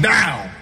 now.